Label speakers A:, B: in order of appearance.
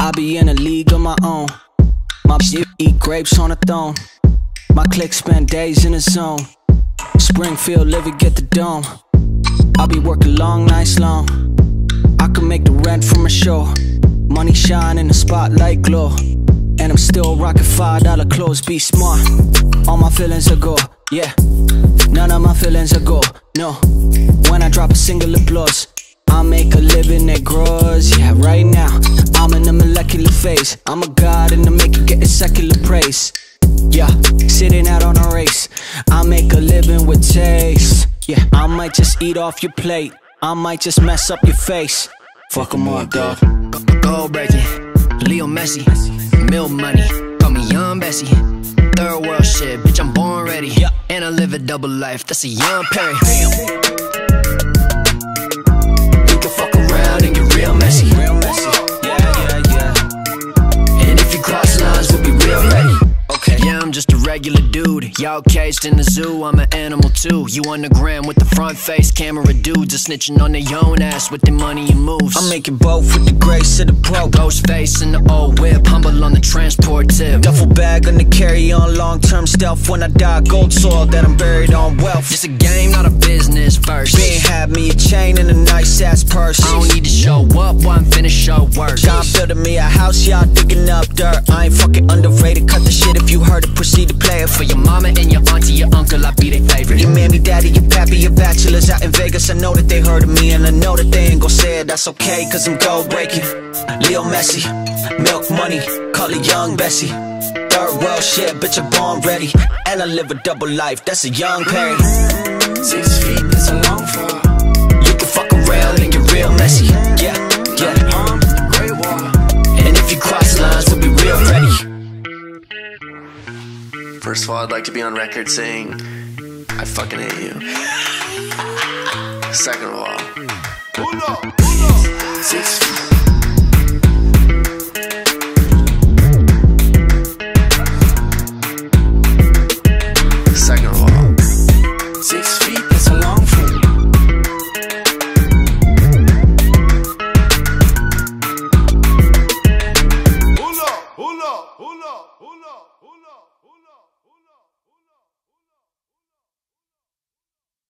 A: I be in a league of my own. My bitch eat grapes on a throne. My clique spend days in the zone. Springfield, live it, get the dome. I be working long nights long. I can make the rent from a show. Money shine in the spotlight glow. And I'm still rocking five dollar clothes. Be smart. All my feelings are go, yeah. None of my feelings are go, no. When I drop a single applause, I make a living that grows. Yeah, right now I'm in the molecular phase. I'm a god and I make it getting secular praise. Yeah, sitting out on a race. I make a living with taste. Yeah, I might just eat off your plate. I might just mess up your face. Fuck 'em all, dog.
B: Gold breaking, Leo Messi, Mill money, call me Young Bessie. Third world shit, bitch, I'm born ready.
A: Yeah.
B: And I live a double life, that's a young Perry.
A: We
B: Y'all caged in the zoo, I'm an animal too. You on the gram with the front face camera dudes, are snitching on their own ass with their money and moves.
A: I'm making both with the grace of the pro.
B: Ghost face in the old whip, humble on the transport tip.
A: Duffel bag on the carry on long term stealth. When I die, gold soil that I'm buried on wealth.
B: It's a game, not a business first.
A: Being had me a chain and a nice ass purse.
B: I don't need to show up, while I'm finished show work.
A: God building me a house, y'all digging up dirt. I ain't fucking underrated. Cut the bachelors out in Vegas. I know that they heard of me, and I know that they ain't gon' say it. That's okay, cause I'm gold breaking. Leo Messi, milk money, call it young Bessie. Third world shit, bitch, I'm born ready. And I live a double life, that's a young Perry.
B: Six feet, that's a long fall.
A: You can fuck around and get real messy. Yeah, yeah. And if you cross lines, we'll be real ready.
C: First of all, I'd like to be on record saying I fucking hate you. Second of all, six